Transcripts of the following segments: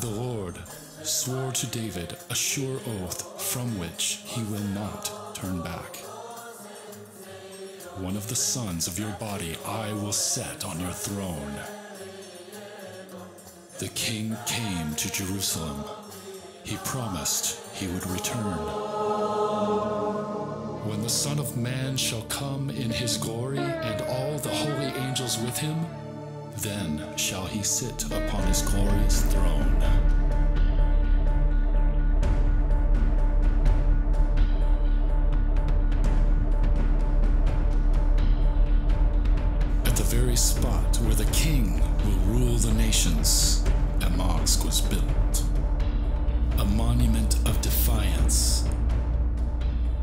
The Lord swore to David a sure oath from which he will not turn back. One of the sons of your body I will set on your throne. The king came to Jerusalem. He promised he would return. When the Son of Man shall come in his glory and all the holy angels with him, then shall he sit upon his glorious throne. At the very spot where the king will rule the nations, a mosque was built. A monument of defiance,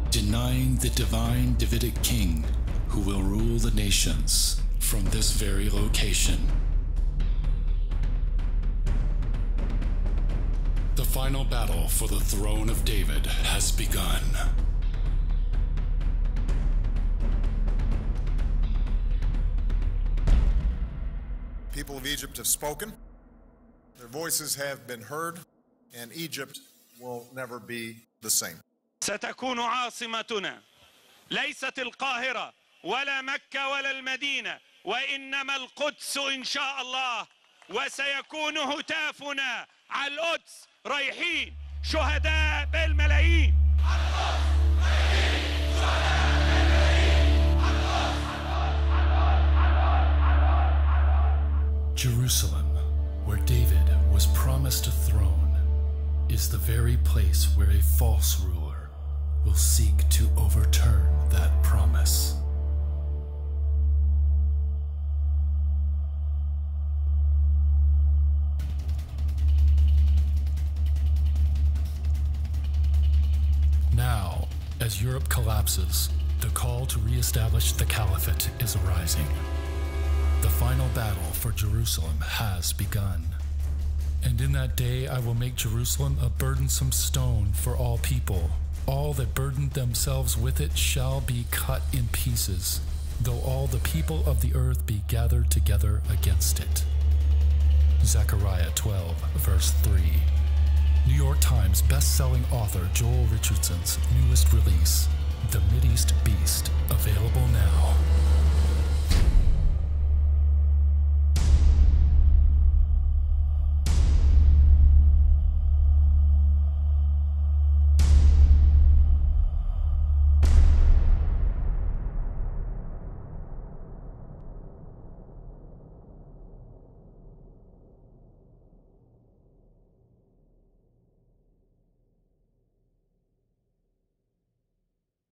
denying the divine Davidic king who will rule the nations from this very location. The final battle for the throne of David has begun. People of Egypt have spoken, their voices have been heard, and Egypt will never be the same. ستكون عاصمتنا ليست القاهرة ولا مكة ولا المدينة وإنما القدس إن شاء الله وسيكون هتافنا على القدس رايحين شهداء بالملايين Jerusalem, where David was promised a throne, is the very place where a false ruler will seek to overturn that promise. As Europe collapses, the call to reestablish the caliphate is arising. The final battle for Jerusalem has begun. And in that day I will make Jerusalem a burdensome stone for all people. All that burden themselves with it shall be cut in pieces, though all the people of the earth be gathered together against it. Zechariah 12, verse 3. New York Times best-selling author Joel Richardson's newest release, The Mideast Beast, available now.